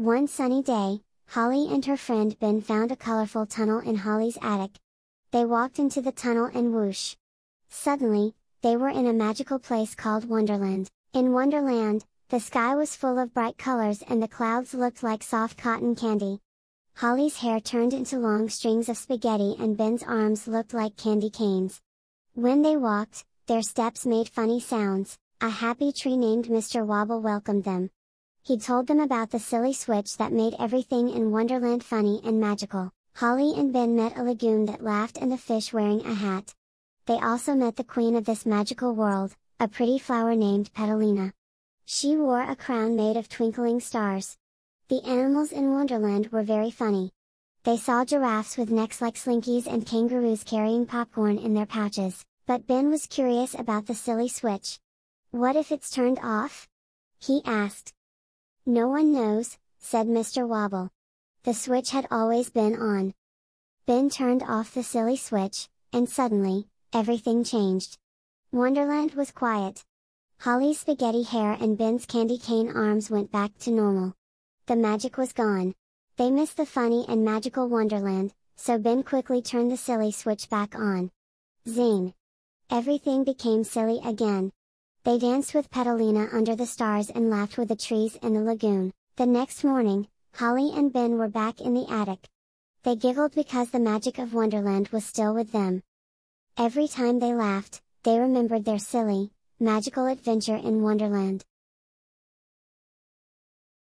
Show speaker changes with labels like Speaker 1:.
Speaker 1: One sunny day, Holly and her friend Ben found a colorful tunnel in Holly's attic. They walked into the tunnel and whoosh. Suddenly, they were in a magical place called Wonderland. In Wonderland, the sky was full of bright colors and the clouds looked like soft cotton candy. Holly's hair turned into long strings of spaghetti and Ben's arms looked like candy canes. When they walked, their steps made funny sounds, a happy tree named Mr. Wobble welcomed them. He told them about the silly switch that made everything in Wonderland funny and magical. Holly and Ben met a lagoon that laughed and a fish wearing a hat. They also met the queen of this magical world, a pretty flower named Petalina. She wore a crown made of twinkling stars. The animals in Wonderland were very funny. They saw giraffes with necks like slinkies and kangaroos carrying popcorn in their pouches, but Ben was curious about the silly switch. What if it's turned off? He asked. No one knows, said Mr. Wobble. The switch had always been on. Ben turned off the silly switch, and suddenly, everything changed. Wonderland was quiet. Holly's spaghetti hair and Ben's candy cane arms went back to normal. The magic was gone. They missed the funny and magical Wonderland, so Ben quickly turned the silly switch back on. Zing! Everything became silly again. They danced with Petalina under the stars and laughed with the trees in the lagoon. The next morning, Holly and Ben were back in the attic. They giggled because the magic of Wonderland was still with them. Every time they laughed, they remembered their silly, magical adventure in Wonderland.